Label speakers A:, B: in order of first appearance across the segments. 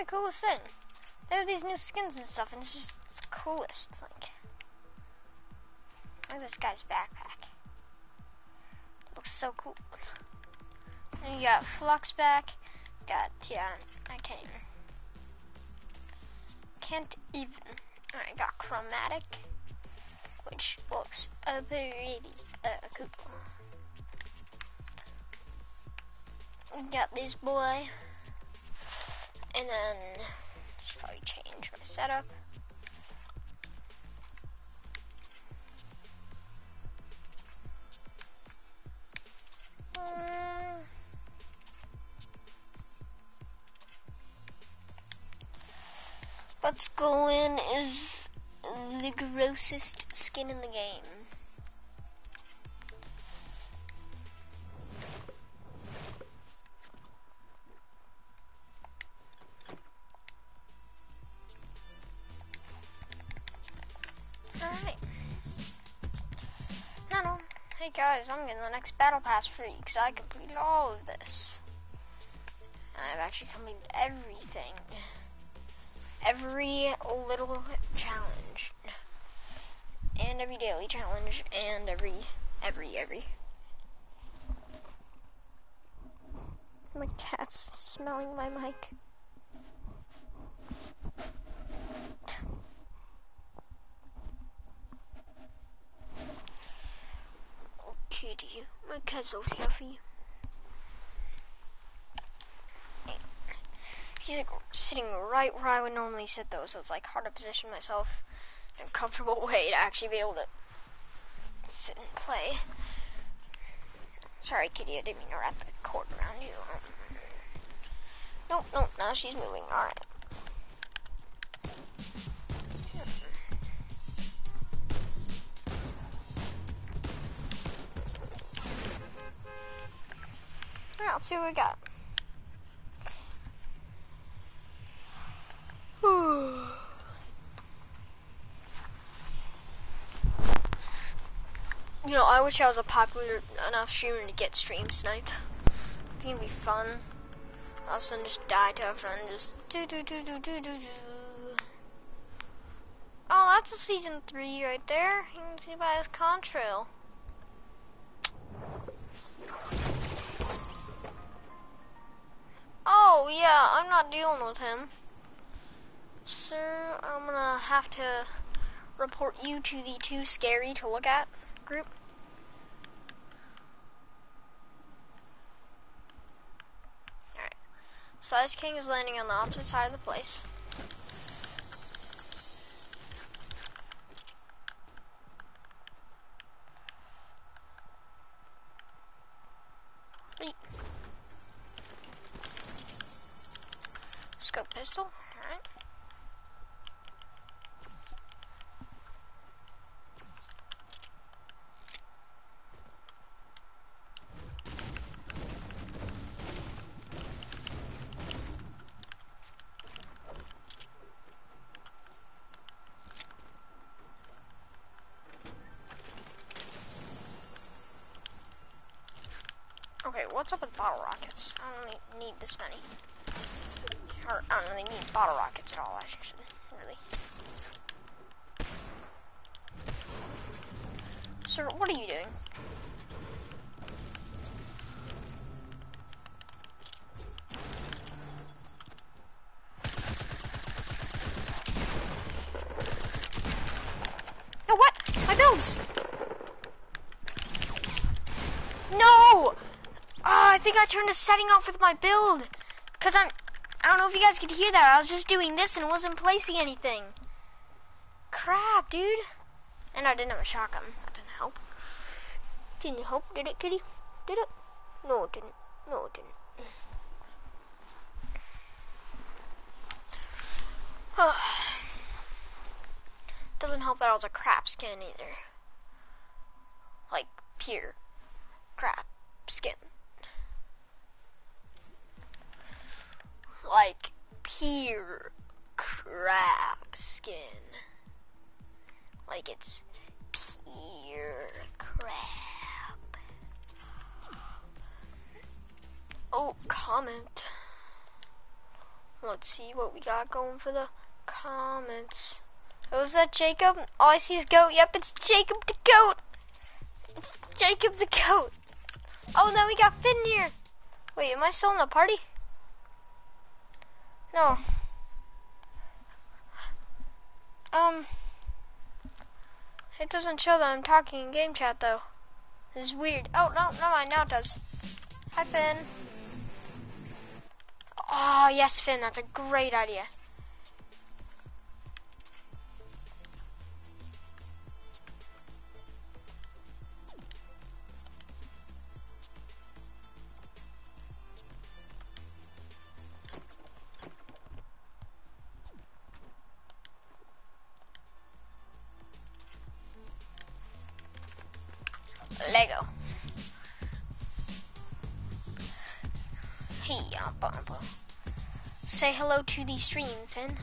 A: the coolest thing. They have these new skins and stuff, and it's just it's coolest. Like, look at this guy's backpack. It looks so cool. And you got Flux back. Got yeah, I can't even. Can't even. I got Chromatic, which looks uh, pretty uh, cool. Got this boy, and then should probably change my setup. Mm. Let's go in is the grossest skin in the game. Guys, I'm getting the next Battle Pass free because I completed all of this. And I've actually completed everything. Every little challenge. And every daily challenge. And every, every, every. My cat's smelling my mic. Kitty, my cat's so fluffy. She's like sitting right where I would normally sit though, so it's like hard to position myself in a comfortable way to actually be able to sit and play. Sorry, Kitty, I didn't mean to wrap the cord around you. Nope, nope, now she's moving. Alright. Let's see what we got. You know, I wish I was a popular enough streamer to get stream sniped. I think it'd be fun. All of a sudden just die to a friend, just do do do do do do do. Oh, that's a season three right there. You can see by his contrail. Oh, yeah, I'm not dealing with him. Sir, I'm gonna have to report you to the too scary to look at group. Alright. Slice King is landing on the opposite side of the place. Pistol, alright. Okay, what's up with bottle rockets? I don't need this many. Or, I don't really need bottle rockets at all, I should, really. Sir, what are you doing? No, what? My builds! No! Oh, I think I turned the setting off with my build. Cause I'm, I don't know if you guys could hear that. I was just doing this and wasn't placing anything. Crap, dude. And I didn't have a shotgun. That didn't help. Didn't help, did it, kitty? Did it? No, it didn't. No, it didn't. Doesn't help that I was a crap skin either. Like, pure crap skin. Like pure crap skin. Like it's pure crap. Oh, comment. Let's see what we got going for the comments. Oh, is that Jacob? All I see is goat. Yep, it's Jacob the goat. It's Jacob the goat. Oh, now we got Finn here. Wait, am I still in the party? No. Um, it doesn't show that I'm talking in game chat though. This is weird. Oh, no, never mind, now it does. Hi, Finn. Oh, yes, Finn, that's a great idea. Say hello to the stream, Finn.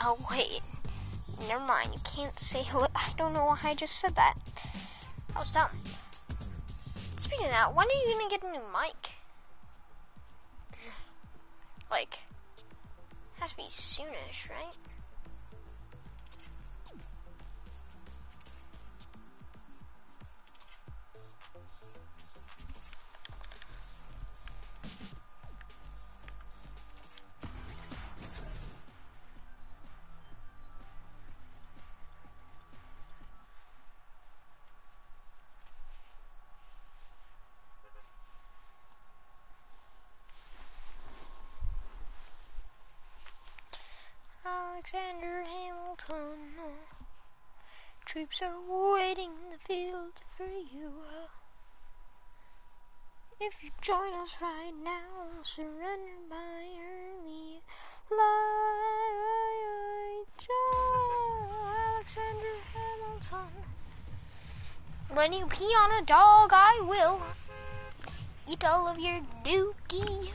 A: Oh, wait. Never mind, you can't say hello. I don't know why I just said that. I was dumb. Speaking of that, when are you gonna get a new mic? Like, has to be soonish, right? Alexander Hamilton. Troops are waiting in the field for you. If you join us right now, surrender by early light. Alexander Hamilton. When you pee on a dog, I will eat all of your dookie.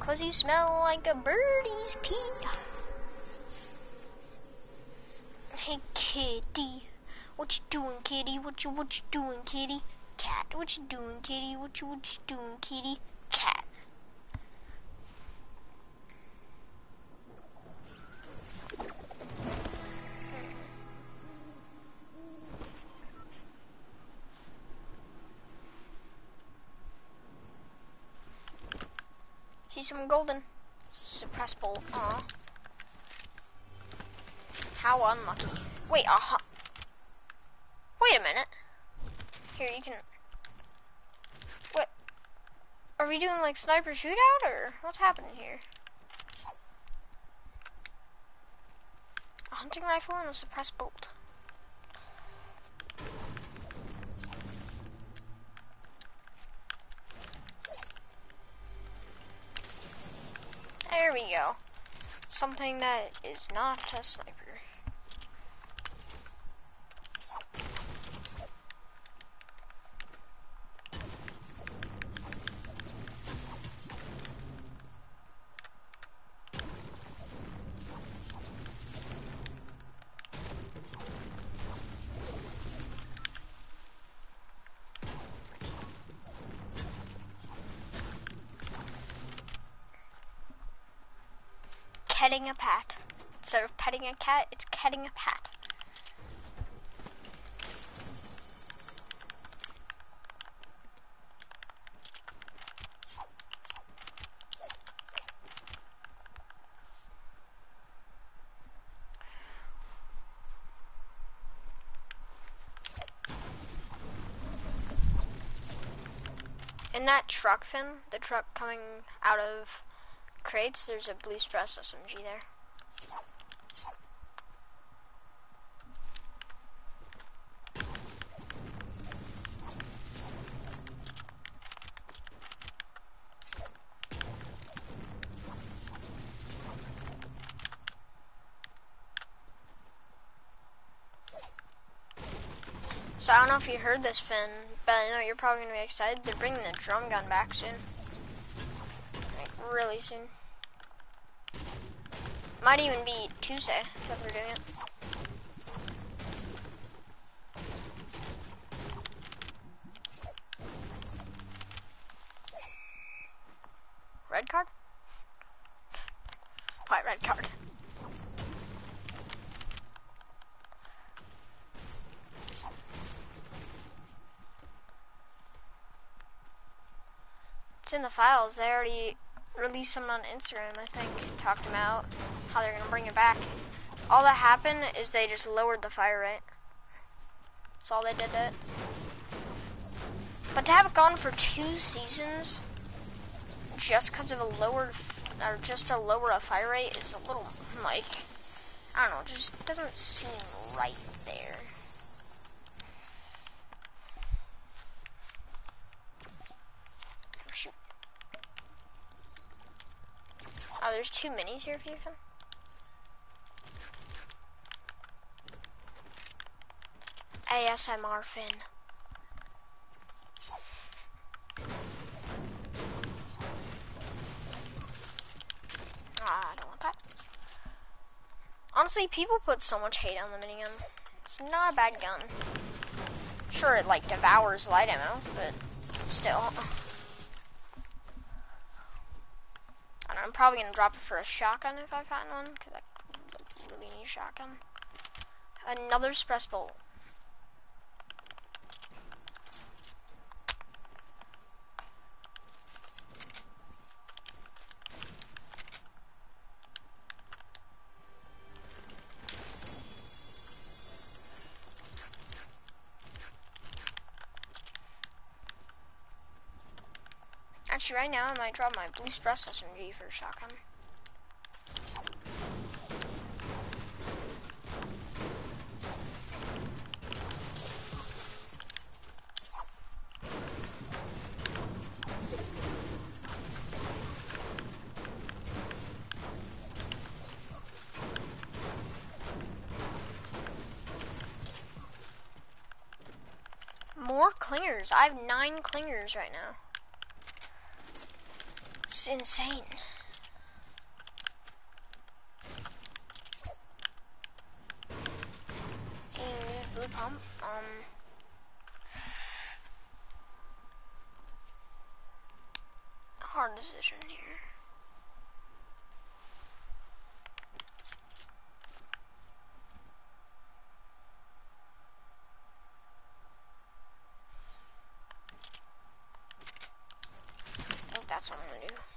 A: Cause you smell like a birdie's pee. Hey kitty, what you doing, kitty? What you what you doing, kitty? Cat, what you doing, kitty? What you what you doing, kitty? Cat. See some golden. Suppress bolt. Aw. How unlucky. Wait, uh Wait a minute. Here, you can... What? Are we doing, like, sniper shootout, or what's happening here? A hunting rifle and a suppressed bolt. There we go. Something that is not a sniper. Petting a pat. Instead of petting a cat, it's petting a pat. In that truck, Finn, the truck coming out of crates, there's a blue stress SMG there. So I don't know if you heard this, Finn, but I know you're probably going to be excited. They're bringing the drum gun back soon. Like, really soon. Might even be Tuesday if we're doing it. Red card? White red card. It's in the files. They already released some on Instagram, I think. Talked about how they're gonna bring it back. All that happened is they just lowered the fire rate. That's all they did it. But to have it gone for two seasons, just because of a lower, or just to lower a fire rate is a little, like, I don't know, just doesn't seem right there. Oh, shoot. Oh, there's two minis here for you, Finn? ASMR. Ah, I don't want that. Honestly, people put so much hate on the minigun. It's not a bad gun. Sure, it like devours light ammo, but still. I am probably gonna drop it for a shotgun if I find one, because I really need a shotgun. Another suppressed bolt. Right now I might drop my Blue Suppressed SMG for a shotgun. More clingers. I have nine clingers right now. Insane. blue pump. Um. Hard decision here. that's what I'm gonna do.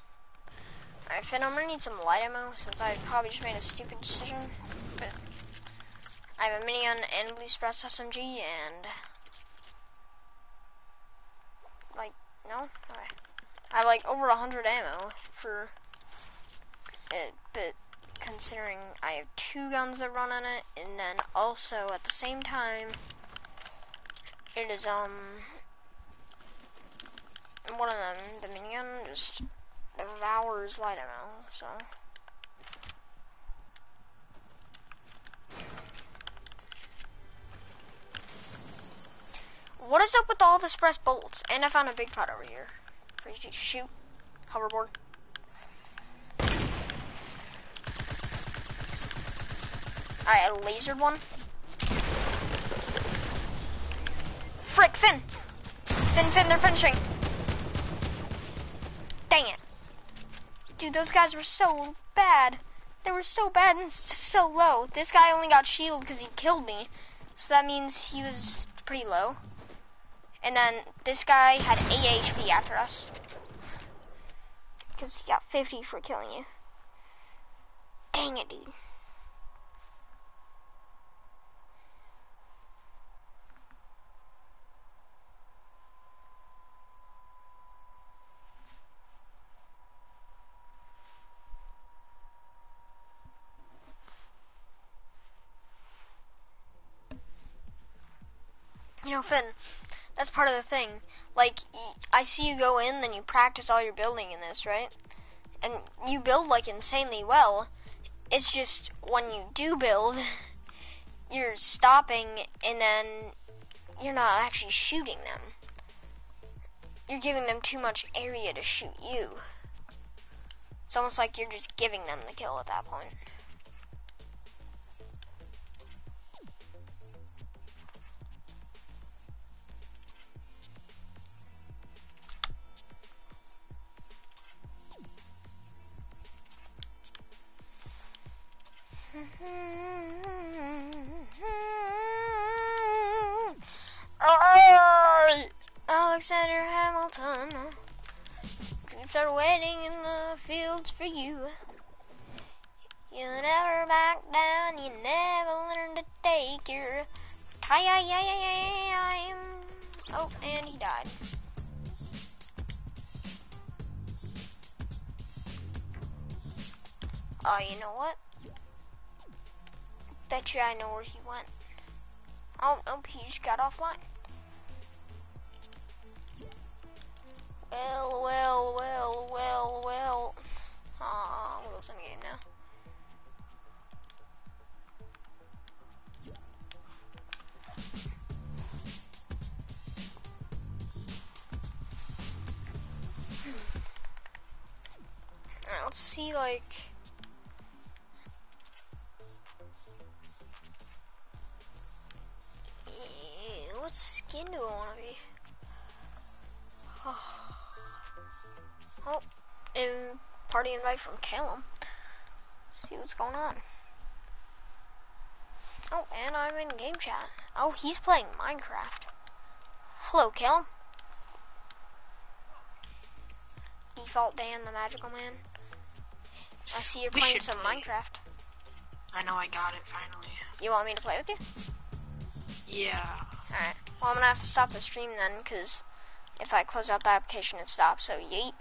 A: Alright, Finn, I'm gonna need some light ammo since I probably just made a stupid decision. But I have a minigun and Blue Suppressed SMG and like no, okay. I have like over a hundred ammo for it, but considering I have two guns that run on it, and then also at the same time, it is um one of them, the minigun, just devours light ammo, so. What is up with all the suppressed bolts? And I found a big pot over here. For you to shoot. Hoverboard. Alright, I lasered one. Frick, Finn! Finn, Finn, they're finishing. Dang it. Dude, those guys were so bad. They were so bad and so low. This guy only got shield because he killed me. So that means he was pretty low. And then this guy had 8 HP after us. Because he got 50 for killing you. Dang it, dude. Know, Finn, that's part of the thing. Like, I see you go in, then you practice all your building in this, right? And you build, like, insanely well. It's just, when you do build, you're stopping, and then you're not actually shooting them. You're giving them too much area to shoot you. It's almost like you're just giving them the kill at that point. Alexander Hamilton. Troops are waiting in the fields for you. You never back down, you never learn to take your time. Oh, and he died. Oh, you know what? Bet you I know where he went. Oh, nope, he just got offline. Well, well, well, well, well. Aw, oh, Wilson game now. Let's see, like... skin do I want to be? Oh, and party invite from Callum. See what's going on. Oh, and I'm in game chat. Oh, he's playing Minecraft. Hello, Callum. Default Dan, the magical man. I see you're
B: We
A: playing some
B: play.
A: Minecraft.
B: I know I got it finally.
A: You want me to play with you?
B: Yeah.
A: Alright. Well, I'm gonna have to stop the stream then, because if I close out the application, it stops, so yeet.